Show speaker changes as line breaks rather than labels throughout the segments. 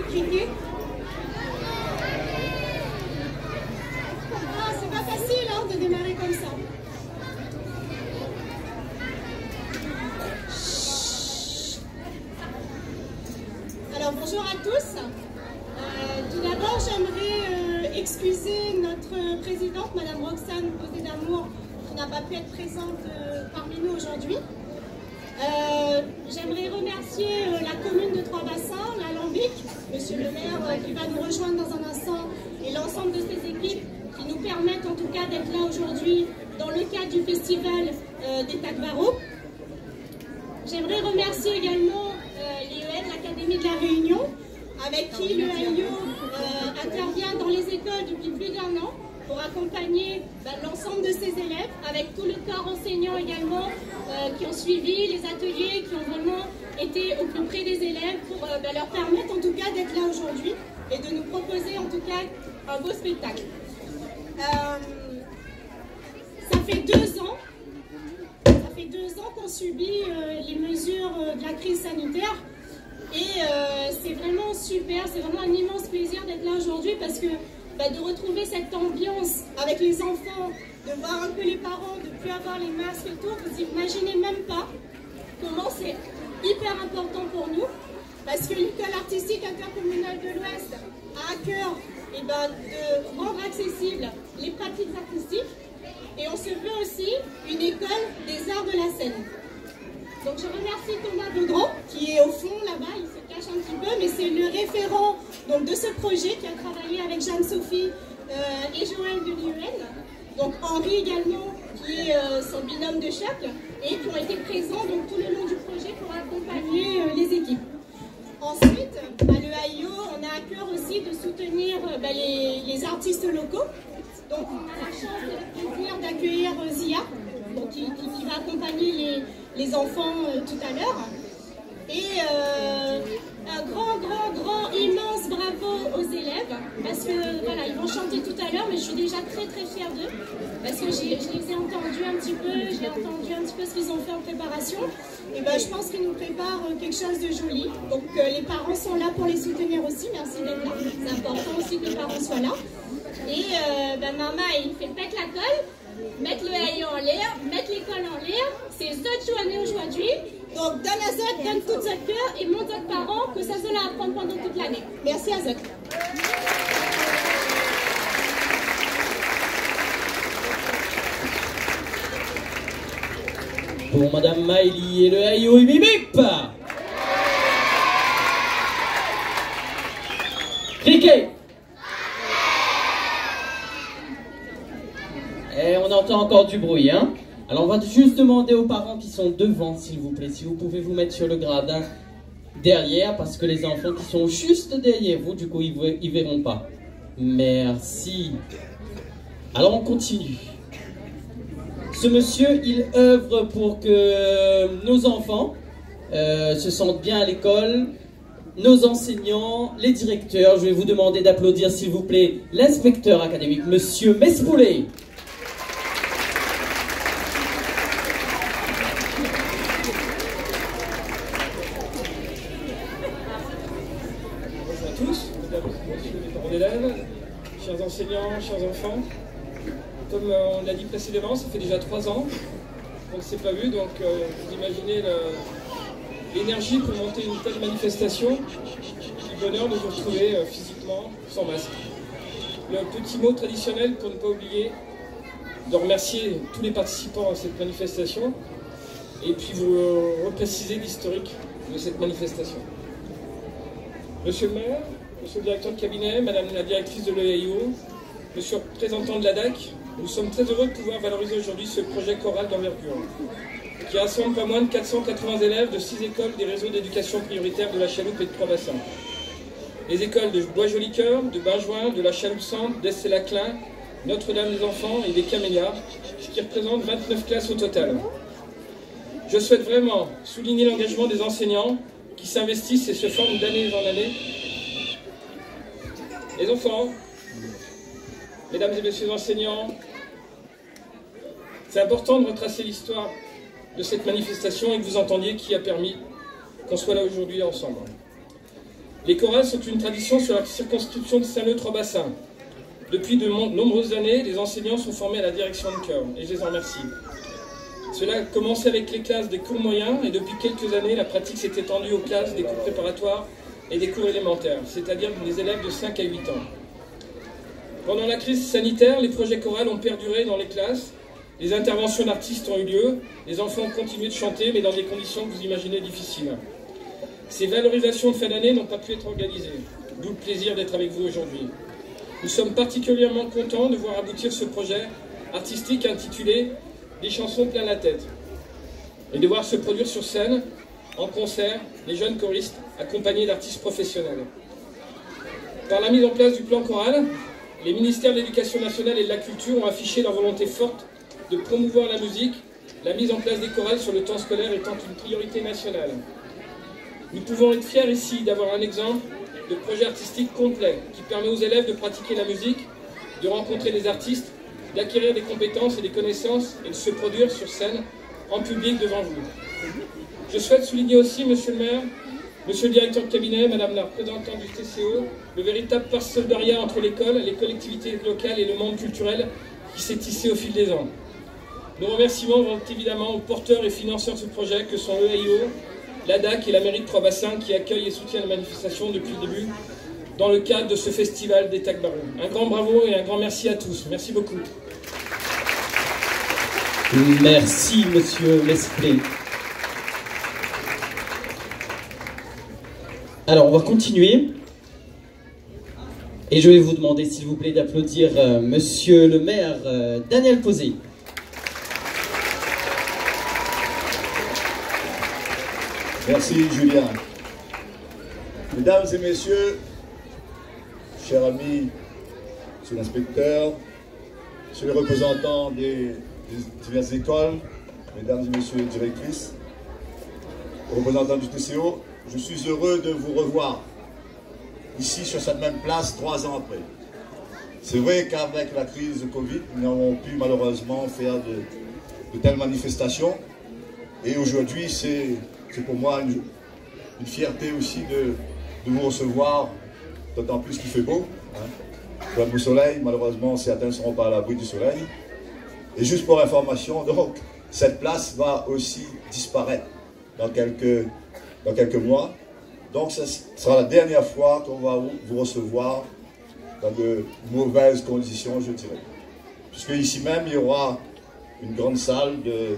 criquet. Ah, c'est pas facile hein, de démarrer comme ça. Alors bonjour à tous. Euh, tout d'abord, j'aimerais euh, excuser notre présidente, Madame Roxane Posé d'Amour, qui n'a pas pu être présente euh, parmi nous aujourd'hui. J'aimerais remercier la commune de Trois-Bassins, l'Alambic, Monsieur le maire qui va nous rejoindre dans un instant, et l'ensemble de ses équipes qui nous permettent en tout cas d'être là aujourd'hui dans le cadre du festival des Tagvaro. J'aimerais remercier également l'IEN, l'Académie de la Réunion, avec qui le AIO euh, intervient dans les écoles depuis plus d'un an pour accompagner bah, l'ensemble de ses élèves, avec tout le corps enseignant également euh, qui ont suivi les ateliers, qui ont vraiment été au plus près des élèves pour euh, bah, leur permettre en tout cas d'être là aujourd'hui et de nous proposer en tout cas un beau spectacle. ça fait deux ans, ça fait deux ans qu'on subit les mesures de la crise sanitaire et euh, c'est vraiment super, c'est vraiment un immense plaisir d'être là aujourd'hui parce que bah, de retrouver cette ambiance avec les enfants, de voir un peu les parents, de ne plus avoir les masques et tout, vous imaginez même pas comment c'est hyper important pour nous parce que l'école artistique intercommunale de l'Ouest a à cœur et eh ben, de rendre accessibles les pratiques artistiques et on se veut aussi une école des arts de la scène. Donc je remercie Thomas Begrand qui est au fond là-bas, il se cache un petit peu, mais c'est le référent donc, de ce projet qui a travaillé avec Jeanne-Sophie euh, et Joël de l'IUN. Donc Henri également qui est euh, son binôme de choc et qui ont été présents donc, tout le long du projet pour accompagner euh, les équipes. Ensuite, à l'EAIO, on a à cœur aussi de soutenir bah, les, artistes locaux. Donc on a la chance plaisir d'accueillir Zia, qui, va accompagner les, les enfants tout à l'heure. Et un grand, grand, grand, immense bravo aux élèves parce que voilà, ils vont chanter tout à l'heure, mais je suis déjà très très fière d'eux parce que je les ai entendus un petit peu, j'ai entendu un petit peu ce qu'ils ont fait en préparation. Et ben, je pense qu'ils nous préparent quelque chose de joli. Donc euh, les parents sont là pour les soutenir aussi. Merci d'être là. C'est important aussi que les parents soient là. Et ben, maman, il fait pète la colle mettre le haillon en l'air, mettre l'école en l'air. C'est cette journée aujourd'hui. Donc, donne à Zot, donne tout votre cœur et montre votre parents que ça se la apprendre pendant toute l'année. Merci à Zot.
Pour Madame Maëlie et le haillot et bip Criquet on entend encore du bruit, hein Alors on va juste demander aux parents qui sont devant, s'il vous plaît, si vous pouvez vous mettre sur le gradin derrière, parce que les enfants qui sont juste derrière vous, du coup, ils, ne verront pas. Merci. Alors on continue. Ce monsieur, il œuvre pour que nos enfants euh, se sentent bien à l'école, nos enseignants, les directeurs. Je vais vous demander d'applaudir, s'il vous plaît, l'inspecteur académique, monsieur Mespoulet.
Chers enfants. Comme euh, on l'a dit précédemment, ça fait déjà trois ans qu'on ne s'est pas vu, donc euh, vous imaginez l'énergie pour monter une telle manifestation. Le bonheur de vous retrouver euh, physiquement sans masque. Le petit mot traditionnel pour ne pas oublier de remercier tous les participants à cette manifestation et puis vous repréciser l'historique de cette manifestation. Monsieur le maire, monsieur le directeur de cabinet, madame la directrice de l'EAIO, Monsieur le représentant de la DAC, nous sommes très heureux de pouvoir valoriser aujourd'hui ce projet choral d'envergure, qui rassemble pas moins de 480 élèves de 6 écoles des réseaux d'éducation prioritaire de la Chaloupe et de Trois-Bassins. Les écoles de Bois-Joli-Cœur, de Benjoin, de la Chaloupe-Centre, d'Estée-Laclin, Notre-Dame-des-Enfants et des Camélias, qui représente 29 classes au total. Je souhaite vraiment souligner l'engagement des enseignants qui s'investissent et se forment d'année en année. Les enfants, Mesdames et messieurs les enseignants, c'est important de retracer l'histoire de cette manifestation et que vous entendiez qui a permis qu'on soit là aujourd'hui ensemble. Les chorales sont une tradition sur la circonscription de Saint-Leu-Trois-Bassins. Depuis de nombreuses années, les enseignants sont formés à la direction de chœur, et je les en remercie. Cela a commencé avec les classes des cours moyens, et depuis quelques années, la pratique s'est étendue aux classes des cours préparatoires et des cours élémentaires, c'est-à-dire des élèves de 5 à 8 ans. Pendant la crise sanitaire, les projets chorales ont perduré dans les classes, les interventions d'artistes ont eu lieu, les enfants ont continué de chanter, mais dans des conditions que vous imaginez difficiles. Ces valorisations de fin d'année n'ont pas pu être organisées, d'où le plaisir d'être avec vous aujourd'hui. Nous sommes particulièrement contents de voir aboutir ce projet artistique intitulé Des chansons plein la tête et de voir se produire sur scène, en concert, les jeunes choristes accompagnés d'artistes professionnels. Par la mise en place du plan choral, les ministères de l'Éducation nationale et de la Culture ont affiché leur volonté forte de promouvoir la musique, la mise en place des chorales sur le temps scolaire étant une priorité nationale. Nous pouvons être fiers ici d'avoir un exemple de projet artistique complet qui permet aux élèves de pratiquer la musique, de rencontrer des artistes, d'acquérir des compétences et des connaissances et de se produire sur scène, en public devant vous. Je souhaite souligner aussi, Monsieur le maire, Monsieur le directeur de cabinet, Madame la représentante du TCO, le véritable partenariat entre l'école, les collectivités locales et le monde culturel qui s'est tissé au fil des ans. Nos remerciements vont évidemment aux porteurs et financeurs de ce projet que sont l'EAIO, l'ADAC et la mairie de Trois-Bassins qui accueillent et soutiennent la manifestation depuis le début dans le cadre de ce festival des TAC Un grand bravo et un grand merci à tous. Merci beaucoup.
Merci, monsieur Lesplé. Alors, on va continuer. Et je vais vous demander, s'il vous plaît, d'applaudir euh, monsieur le maire euh, Daniel Posé.
Merci Julien. Mesdames et messieurs, chers amis, monsieur l'inspecteur, monsieur les représentants des, diverses écoles, mesdames et messieurs les directrices, représentants du TCO, je suis heureux de vous revoir ici sur cette même place trois ans après. C'est vrai qu'avec la crise de Covid, nous n'avons pu malheureusement faire de telles manifestations. Et aujourd'hui, c'est pour moi une, fierté aussi de, vous recevoir, d'autant plus qu'il fait beau. Hein. beau soleil, malheureusement certains ne seront pas à l'abri du soleil. Et juste pour information, donc, cette place va aussi disparaître dans quelques, mois. Donc ce sera la dernière fois qu'on va vous recevoir dans de mauvaises conditions, je dirais. Puisque ici même, il y aura une grande salle de,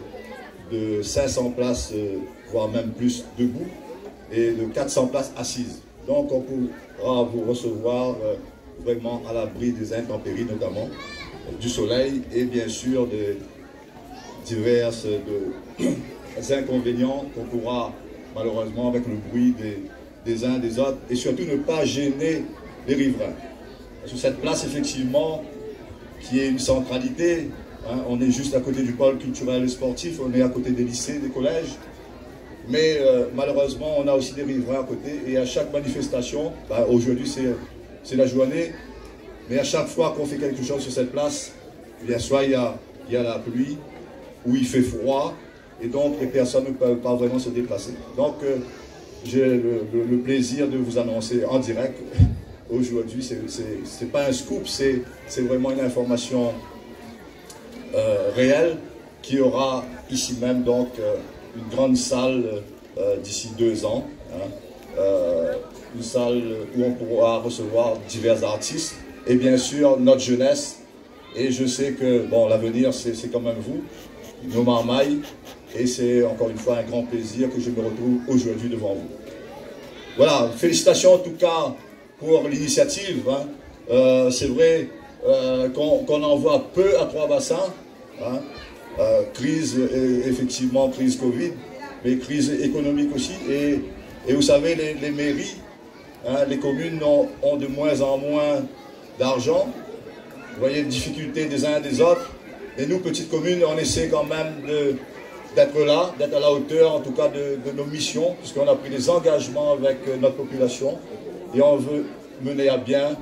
de 500 places euh, voire même plus debout, et de 400 places assises. Donc on pourra vous recevoir euh, vraiment à l'abri des intempéries, notamment du soleil et bien sûr de divers de, inconvénients qu'on pourra malheureusement avec le bruit des, des uns des autres et surtout ne pas gêner les riverains. Sur cette place, effectivement, qui est une centralité, hein, on est juste à côté du pôle culturel et sportif, on est à côté des lycées, des collèges, mais euh, malheureusement, on a aussi des riverains à côté. Et à chaque manifestation, bah, aujourd'hui c'est la journée, mais à chaque fois qu'on fait quelque chose sur cette place, bien soit il y a, la pluie, ou il fait froid, et donc les personnes ne peuvent pas vraiment se déplacer. Donc euh, j'ai le, plaisir de vous annoncer en direct aujourd'hui, ce n'est pas un scoop, c'est vraiment une information euh, réelle qui aura ici même donc une grande salle euh, d'ici deux ans. Hein. Euh, une salle où on pourra recevoir divers artistes et bien sûr notre jeunesse. Et je sais que bon, l'avenir, c'est quand même vous, nos marmailles. Et c'est encore une fois un grand plaisir que je me retrouve aujourd'hui devant vous. Voilà, félicitations en tout cas pour l'initiative. Hein. Euh, c'est vrai qu'on en voit peu à Trois-Bassins. Hein. Euh, crise, effectivement, crise Covid, mais crise économique aussi. Et, et vous savez, les, mairies, hein, les communes ont, de moins en moins d'argent. Vous voyez les difficultés des uns et des autres. Et nous, petites communes, on essaie quand même d'être là, d'être à la hauteur en tout cas de, nos missions, puisqu'on a pris des engagements avec euh, notre population et on veut mener à bien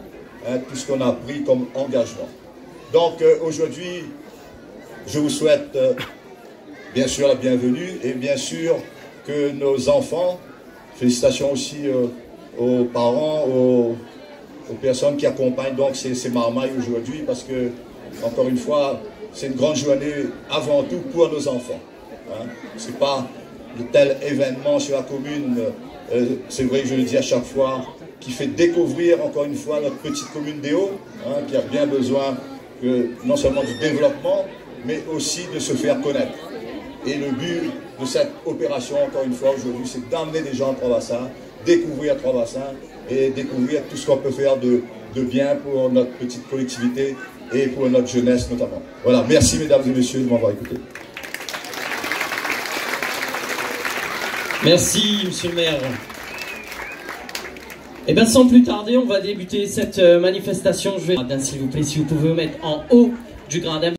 hein, tout ce qu'on a pris comme engagement. Donc euh, aujourd'hui, je vous souhaite euh, bien sûr la bienvenue et bien sûr que nos enfants, félicitations aussi aux parents, aux, personnes qui accompagnent donc ces, marmailles aujourd'hui, parce que, encore une fois, c'est une grande journée avant tout pour nos enfants. Hein. Ce n'est pas de tel événement sur la commune, euh, c'est vrai que je le dis à chaque fois, qui fait découvrir encore une fois notre petite commune des Hauts, hein, qui a bien besoin non seulement du développement, mais aussi de se faire connaître. Et le but de cette opération, encore une fois, aujourd'hui, c'est d'amener des gens à Trois-Bassins, découvrir Trois-Bassins et découvrir tout ce qu'on peut faire de, de bien pour notre petite collectivité et pour notre jeunesse notamment. Voilà, merci mesdames et messieurs de m'avoir écouté.
Merci, monsieur le maire. Et eh bien sans plus tarder, on va débuter cette euh, manifestation. Je vais, s'il vous plaît, si vous pouvez vous mettre en haut du gradin.